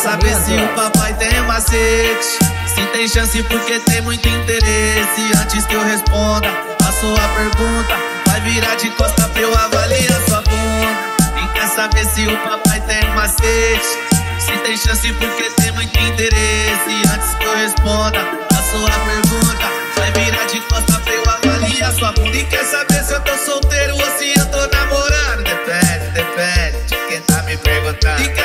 saber se o papai tem macete. Se tem chance porque tem muito interesse. Antes que eu responda a sua pergunta, vai virar de costa pra eu avaliar sua bunda. E quer saber se o papai tem macete. Se tem chance porque tem muito interesse. Antes que eu responda a sua pergunta, vai virar de costa pra eu avaliar sua bunda. E quer saber se eu tô solteiro ou se eu tô namorando? Depende, depende de quem tá me perguntando.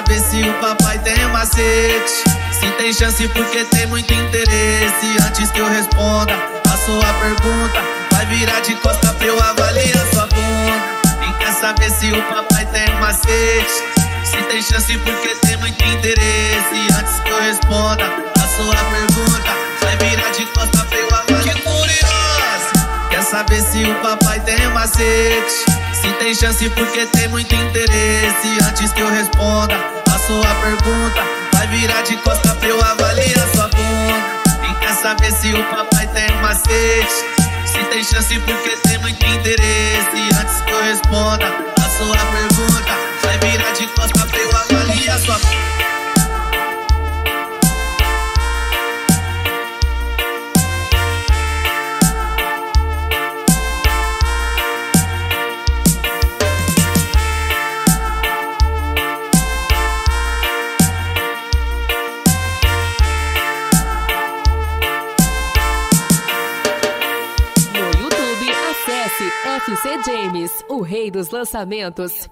Quer saber se o papai tem macete? Se tem chance porque tem muito interesse. Antes que eu responda a sua pergunta, vai virar de costa pra eu avaliar sua bunda. E quer saber se o papai tem macete? Se tem chance porque tem muito interesse. Antes que eu responda a sua pergunta, vai virar de costa pra eu avaliar. Que curiosa! Quer saber se o papai tem macete? Se tem chance porque tem muito interesse. Antes que eu responda a sua pergunta, vai virar de costa pra eu avaliar sua bunda. E quer saber se o papai tem macete? Se tem chance porque tem muito interesse. Antes que eu responda a sua pergunta, FC James, o rei dos lançamentos.